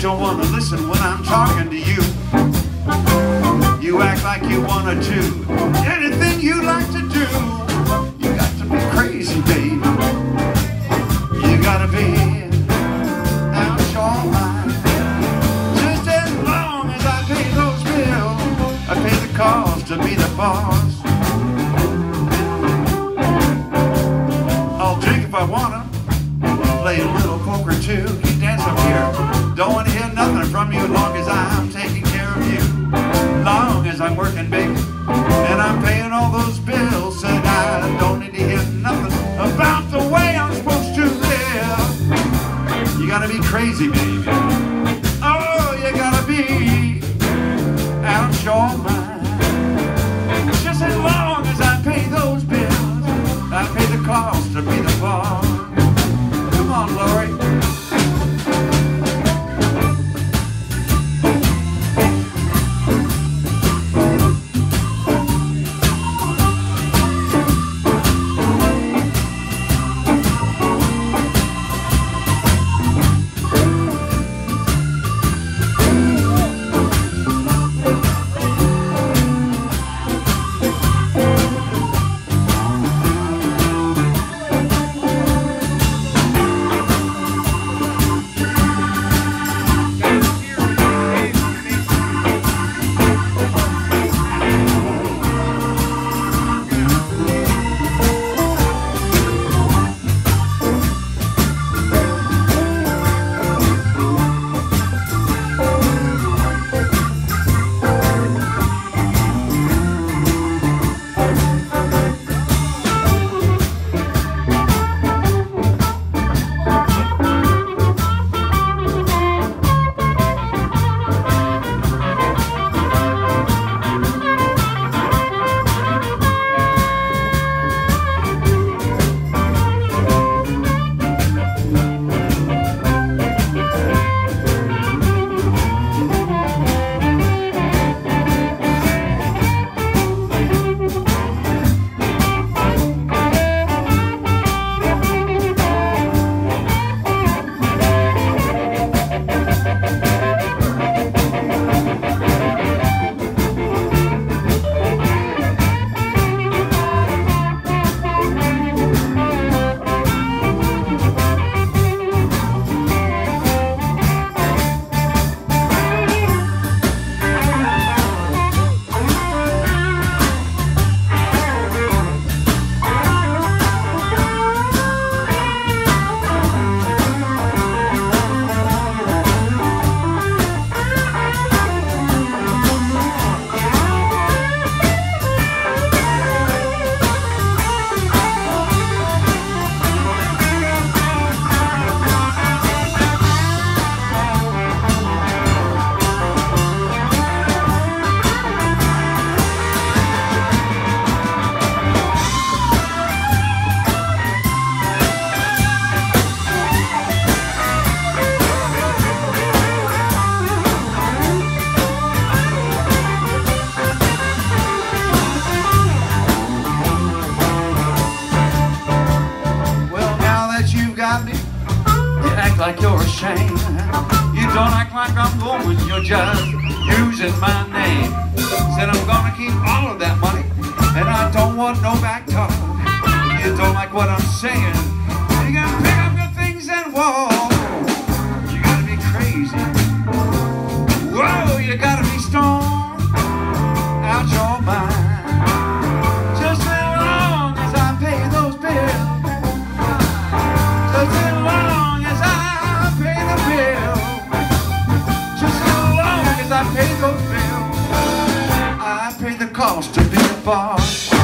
don't want to listen when I'm talking to you. You act like you want to do anything you like to do. You got to be crazy, baby. You gotta be out your mind. Just as long as I pay those bills, I pay the cost to be the boss. I'll drink if I wanna, play a little poker too. You dance up here. Don't wanna hear nothing from you as long as I'm taking care of you. Long as I'm working, baby, and I'm paying all those bills, and I don't need to hear nothing about the way I'm supposed to live. You gotta be crazy, baby. Oh, you gotta be out your mind. Got me, you act like you're ashamed. You don't act like I'm woman, you're just using my name. Said I'm gonna keep all of that money, and I don't want no back talk. You don't like what I'm to be a boss.